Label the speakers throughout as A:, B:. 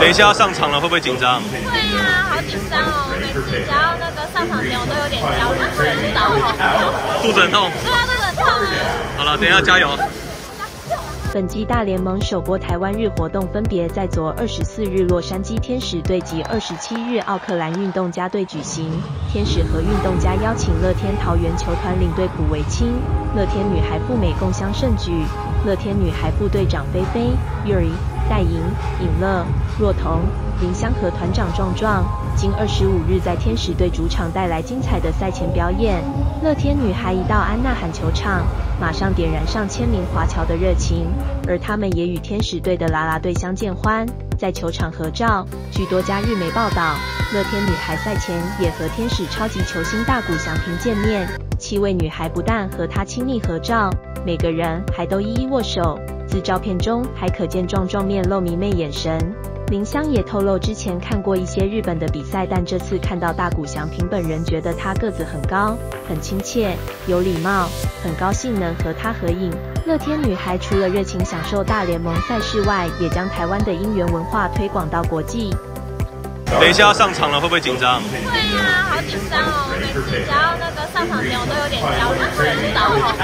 A: 等一下要上场了，会不会紧张？
B: 会啊，好紧张哦！每次只要那个上场前，我都有点焦虑，知道吗？
A: 肚子很痛。
B: 对啊，肚子很痛啊。
A: 好了，等一下加油。
C: 本季大联盟首播台湾日活动分别在昨二十四日洛杉矶天使队及二十七日奥克兰运动家队举行。天使和运动家邀请乐天桃园球团领队古维清、乐天女孩赴美共襄盛举。乐天女孩副队长菲菲、Yuri、戴莹、尹乐、若彤、林香和团长壮壮，经二十五日在天使队主场带来精彩的赛前表演。乐天女孩一到安娜罕球场，马上点燃上千名华侨的热情，而他们也与天使队的啦啦队相见欢，在球场合照。据多家日媒报道，乐天女孩赛前也和天使超级球星大谷翔平见面，七位女孩不但和他亲密合照。每个人还都一一握手，自照片中还可见壮壮面露迷妹眼神。林香也透露，之前看过一些日本的比赛，但这次看到大谷翔平本人，觉得他个子很高，很亲切，有礼貌，很高兴能和他合影。乐天女孩除了热情享受大联盟赛事外，也将台湾的姻缘文化推广到国际。
A: 等一下要上场了，会不会紧张？
B: 会啊，好紧张哦！每次只要那个上场前，我都有点焦虑，知道吗？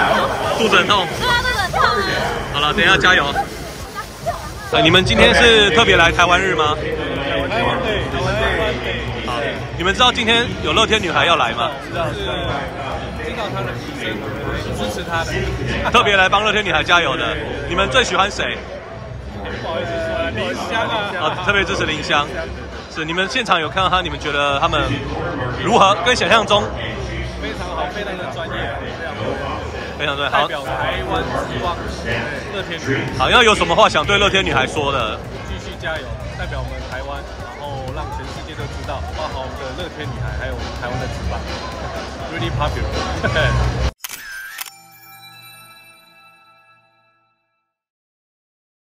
A: 肚子很痛。
B: 对啊。
A: 好了，等一下加油。呃，你们今天是特别来台湾日吗？
D: 台湾队，台湾队。
A: 好，你们知道今天有乐天女孩要来吗？
D: 知道，知道。知道她的牺牲，支持她的。
A: 特别来帮乐天女孩加油的，你们最喜欢谁？
D: 不好意思说，林香啊。
A: 啊，特别支持林香。是你们现场有看到她，你们觉得他们如何？跟想象中
D: 非常好，非常的专业，
A: 非常对。
D: 好，代表台湾希望乐天女孩。
A: 好，要有什么话想对乐天女孩说的？
D: 继续加油，代表我们台湾，然后让全世界都知道，包含我们的乐天女孩，还有我们台湾的职棒，really popular。